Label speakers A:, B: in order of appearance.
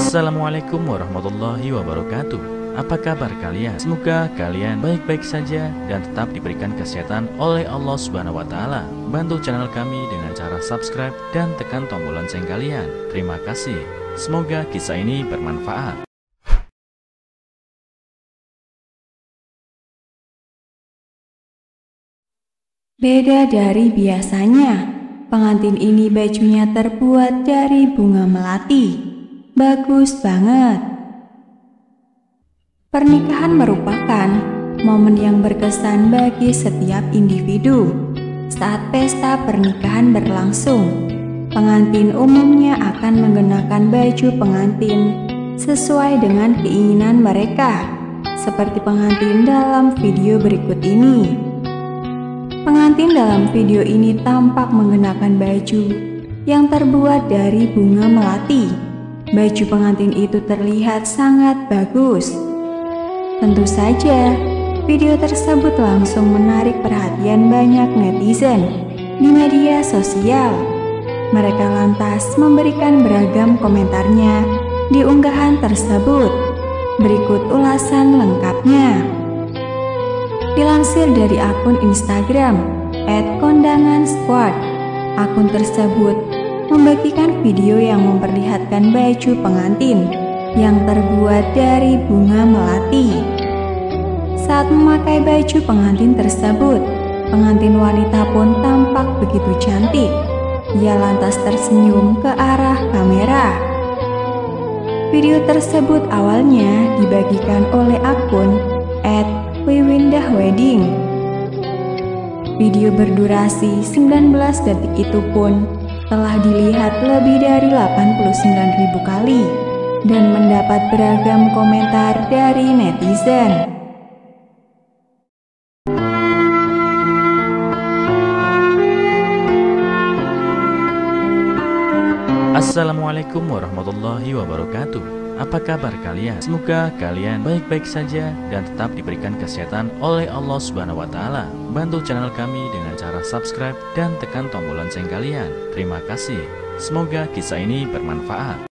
A: Assalamualaikum warahmatullahi wabarakatuh Apa kabar kalian? Semoga kalian baik-baik saja dan tetap diberikan kesehatan oleh Allah Subhanahu wa taala. Bantu channel kami dengan cara subscribe dan tekan tombol lonceng kalian. Terima kasih. Semoga kisah ini bermanfaat.
B: Beda dari biasanya, pengantin ini bajunya terbuat dari bunga melati. Bagus banget. Pernikahan merupakan momen yang berkesan bagi setiap individu. Saat pesta pernikahan berlangsung, pengantin umumnya akan mengenakan baju pengantin sesuai dengan keinginan mereka, seperti pengantin dalam video berikut ini. Pengantin dalam video ini tampak mengenakan baju yang terbuat dari bunga melati. Baju pengantin itu terlihat sangat bagus. Tentu saja, video tersebut langsung menarik perhatian banyak netizen di media sosial. Mereka lantas memberikan beragam komentarnya di unggahan tersebut. Berikut ulasan lengkapnya. Dilansir dari akun Instagram @kondangan_squad, akun tersebut membagikan video yang memperlihatkan baju pengantin yang terbuat dari bunga melati. Saat memakai baju pengantin tersebut, pengantin wanita pun tampak begitu cantik. Ia lantas tersenyum ke arah kamera. Video tersebut awalnya dibagikan oleh akun Wiwindah Wedding. Video berdurasi 19 detik itu pun telah dilihat lebih dari 89.000 kali dan mendapat beragam komentar dari netizen.
A: Assalamualaikum warahmatullahi wabarakatuh apa kabar kalian? Semoga kalian baik-baik saja dan tetap diberikan kesehatan oleh Allah Subhanahu wa taala. Bantu channel kami dengan cara subscribe dan tekan tombol lonceng kalian. Terima kasih. Semoga kisah ini bermanfaat.